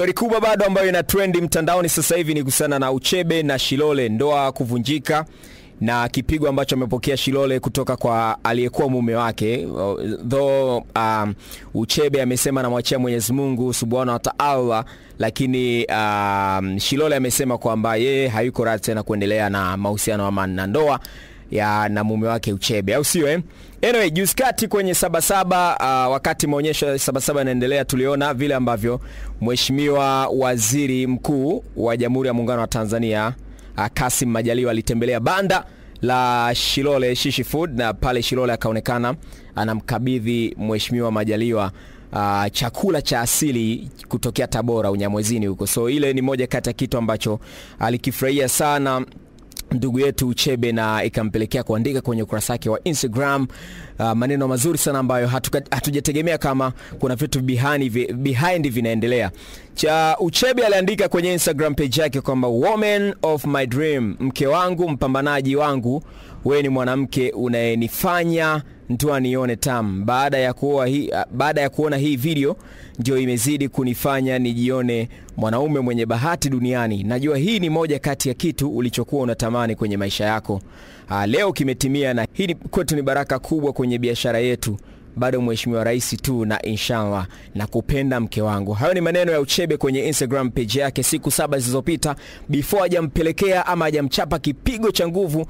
Stori kubwa bado ambayo ina trendi mtandaoni sasa hivi ni kuhusiana na Uchebe na Shilole, ndoa kuvunjika na kipigo ambacho amepokea Shilole kutoka kwa aliyekuwa mume wake. Though um, Uchebe amesema namwachia Mwenyezi Mungu Subhanahu wa Ta'ala, lakini um, Shilole amesema kwamba yeye hayuko radhi tena kuendelea na mahusiano ama na ndoa ya na mume wake Uchebe, au sio eh? Anyway, juzi kati kwenye Sabasaba uh, wakati maonyesho ya Sabasaba yanaendelea, tuliona vile ambavyo Mheshimiwa Waziri Mkuu wa Jamhuri ya Muungano wa Tanzania uh, Kassim Majaliwa alitembelea banda la Shilole Shishi Food na pale Shilole akaonekana anamkabidhi Mheshimiwa Majaliwa uh, chakula cha asili kutokea Tabora Unyamwezini huko. So ile ni moja kati ya kitu ambacho alikifurahia sana ndugu yetu Uchebe na ikampelekea kuandika kwenye ukurasa wake wa Instagram uh, maneno mazuri sana ambayo hatujategemea kama kuna vitu behind, behind vinaendelea. Cha Uchebe aliandika kwenye Instagram page yake kwamba woman of my dream, mke wangu, mpambanaji wangu, wewe ni mwanamke unayenifanya ntua anione tam. Baada ya kuwa hii, baada ya kuona hii video ndio imezidi kunifanya nijione mwanaume mwenye bahati duniani. Najua hii ni moja kati ya kitu ulichokuwa unatamani kwenye maisha yako. Aa, leo kimetimia na hii kwetu ni baraka kubwa kwenye biashara yetu. Bado Mheshimiwa Rais tu na inshallah na kupenda mke wangu. Hayo ni maneno ya Uchebe kwenye Instagram page yake siku saba zilizopita before hajampelekea ama hajamchapa kipigo cha nguvu uh,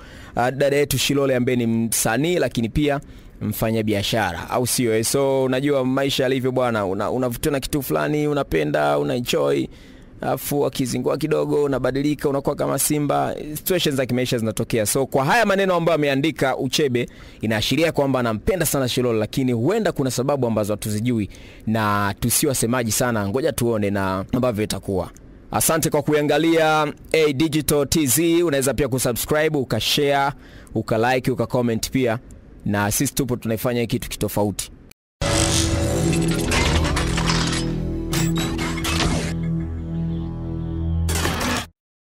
dada yetu Shilole ambaye ni msanii lakini pia mfanya biashara au sio? So unajua maisha yalivyo bwana, unavutiwa una na kitu fulani unapenda, una enjoy afu akizingua kidogo unabadilika, unakuwa kama simba. Situations za kimaisha zinatokea. So kwa haya maneno ambayo ameandika Uchebe, inaashiria kwamba anampenda sana Shilolo, lakini huenda kuna sababu ambazo hatuzijui na tusiwasemaji sana. Ngoja tuone na ambavyo itakuwa. Asante kwa kuiangalia A Digital TZ. Unaweza pia kusubscribe, ukashare, ukalike, ukacomment pia, na sisi tupo tunaifanya hii kitu kitofauti.